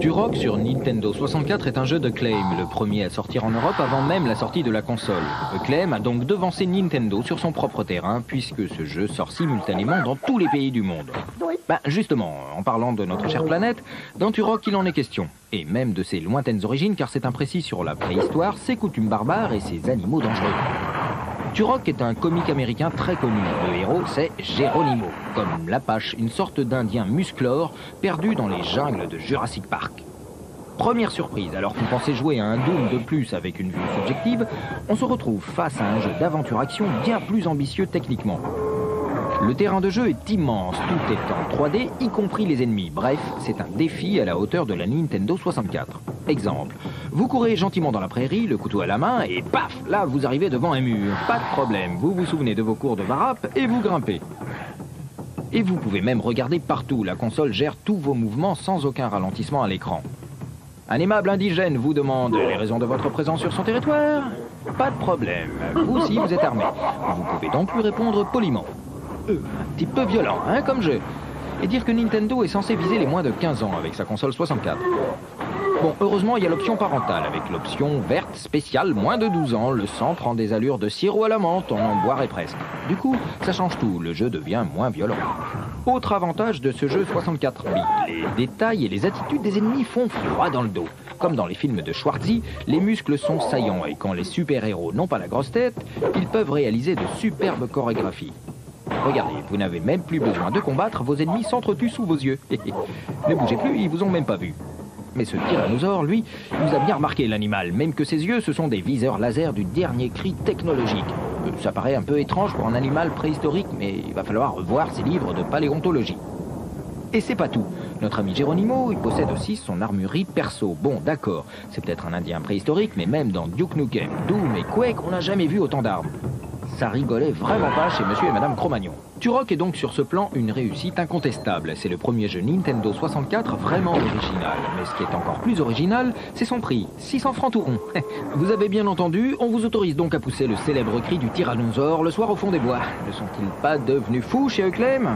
Turok sur Nintendo 64 est un jeu de Claim, le premier à sortir en Europe avant même la sortie de la console. Claim a donc devancé Nintendo sur son propre terrain, puisque ce jeu sort simultanément dans tous les pays du monde. Ben justement, en parlant de notre chère planète, dans Turok il en est question. Et même de ses lointaines origines, car c'est imprécis sur la préhistoire, ses coutumes barbares et ses animaux dangereux. Turok est un comique américain très connu. Le héros, c'est Geronimo, comme l'Apache, une sorte d'Indien musclore perdu dans les jungles de Jurassic Park. Première surprise, alors qu'on pensait jouer à un Doom de plus avec une vue subjective, on se retrouve face à un jeu d'aventure-action bien plus ambitieux techniquement. Le terrain de jeu est immense, tout est en 3D, y compris les ennemis. Bref, c'est un défi à la hauteur de la Nintendo 64. Exemple, vous courez gentiment dans la prairie, le couteau à la main, et paf, là vous arrivez devant un mur. Pas de problème, vous vous souvenez de vos cours de varap et vous grimpez. Et vous pouvez même regarder partout, la console gère tous vos mouvements sans aucun ralentissement à l'écran. Un aimable indigène vous demande les raisons de votre présence sur son territoire Pas de problème, vous aussi vous êtes armé. Vous pouvez donc lui répondre poliment un petit peu violent, hein, comme jeu. Et dire que Nintendo est censé viser les moins de 15 ans avec sa console 64. Bon, heureusement, il y a l'option parentale, avec l'option verte spéciale, moins de 12 ans. Le sang prend des allures de sirop à la menthe, on en boirait presque. Du coup, ça change tout, le jeu devient moins violent. Autre avantage de ce jeu 64 bits, les détails et les attitudes des ennemis font froid dans le dos. Comme dans les films de Schwarzy, les muscles sont saillants et quand les super-héros n'ont pas la grosse tête, ils peuvent réaliser de superbes chorégraphies. Regardez, vous n'avez même plus besoin de combattre, vos ennemis s'entretuent sous vos yeux. ne bougez plus, ils vous ont même pas vu. Mais ce tyrannosaure, lui, nous a bien remarqué l'animal, même que ses yeux, ce sont des viseurs laser du dernier cri technologique. Euh, ça paraît un peu étrange pour un animal préhistorique, mais il va falloir revoir ses livres de paléontologie. Et c'est pas tout. Notre ami Geronimo, il possède aussi son armurerie perso. Bon, d'accord, c'est peut-être un indien préhistorique, mais même dans Duke Nukem, Doom et Quake, on n'a jamais vu autant d'armes ça rigolait vraiment pas chez monsieur et madame Cro-Magnon. Turok est donc sur ce plan une réussite incontestable. C'est le premier jeu Nintendo 64 vraiment original. Mais ce qui est encore plus original, c'est son prix. 600 francs tout rond. Vous avez bien entendu, on vous autorise donc à pousser le célèbre cri du tyrannosaure le soir au fond des bois. Ne sont-ils pas devenus fous chez Euclem?